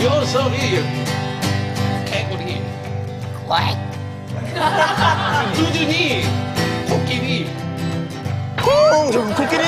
여섯이 개구리 두준이 코끼리 어, 저 코끼리.